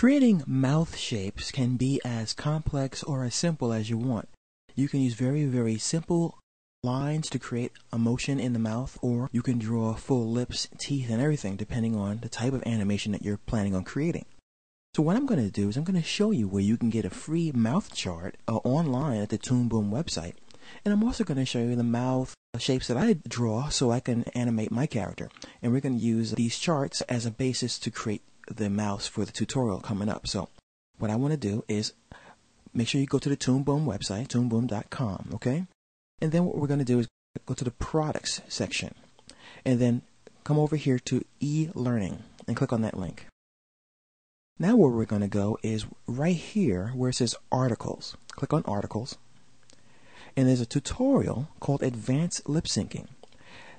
Creating mouth shapes can be as complex or as simple as you want. You can use very, very simple lines to create emotion in the mouth, or you can draw full lips, teeth, and everything depending on the type of animation that you're planning on creating. So what I'm going to do is I'm going to show you where you can get a free mouth chart uh, online at the Toon Boom website. And I'm also going to show you the mouth shapes that I draw so I can animate my character. And we're going to use these charts as a basis to create the mouse for the tutorial coming up. So what I want to do is make sure you go to the Toon Boom website, toonboom.com, okay? And then what we're going to do is go to the products section and then come over here to e-learning and click on that link. Now where we're going to go is right here where it says articles. Click on articles. And there's a tutorial called advanced lip syncing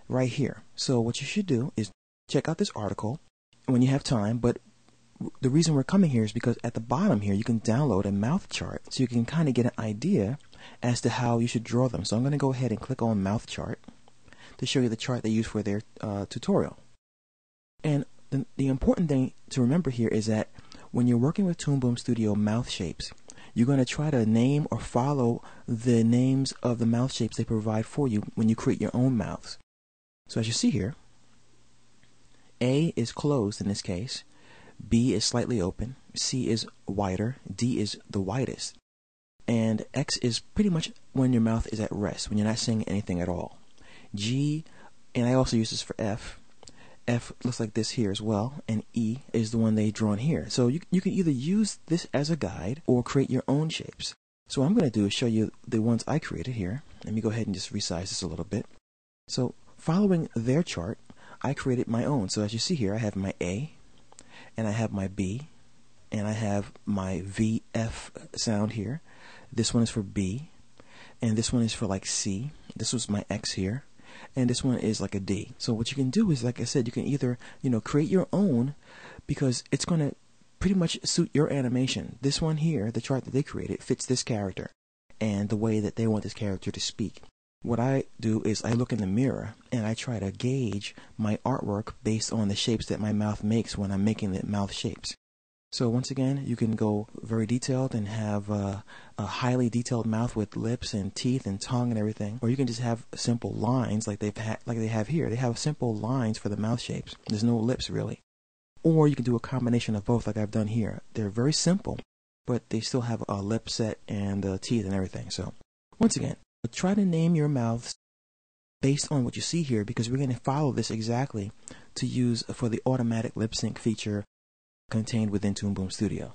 right here. So what you should do is check out this article when you have time, but the reason we're coming here is because at the bottom here you can download a mouth chart so you can kind of get an idea as to how you should draw them. So I'm going to go ahead and click on Mouth Chart to show you the chart they use for their uh, tutorial. And the, the important thing to remember here is that when you're working with Toon Boom Studio mouth shapes, you're going to try to name or follow the names of the mouth shapes they provide for you when you create your own mouths. So as you see here, A is closed in this case, B is slightly open, C is wider, D is the widest and X is pretty much when your mouth is at rest, when you're not saying anything at all. G, and I also use this for F. F looks like this here as well, and E is the one they drawn here. So you, you can either use this as a guide or create your own shapes. So what I'm going to do is show you the ones I created here. Let me go ahead and just resize this a little bit. So following their chart, I created my own. So as you see here, I have my A, and I have my B, and I have my VF sound here. This one is for B, and this one is for like C. This was my X here, and this one is like a D. So what you can do is, like I said, you can either you know create your own because it's going to pretty much suit your animation. This one here, the chart that they created, fits this character and the way that they want this character to speak. What I do is I look in the mirror and I try to gauge my artwork based on the shapes that my mouth makes when I'm making the mouth shapes. So once again, you can go very detailed and have uh, a highly detailed mouth with lips and teeth and tongue and everything, or you can just have simple lines like they've ha- like they have here. They have simple lines for the mouth shapes. There's no lips really. Or you can do a combination of both, like I've done here. They're very simple, but they still have a lip set and uh, teeth and everything. So once again, try to name your mouths based on what you see here because we're going to follow this exactly to use for the automatic lip sync feature contained within Toon Boom Studio.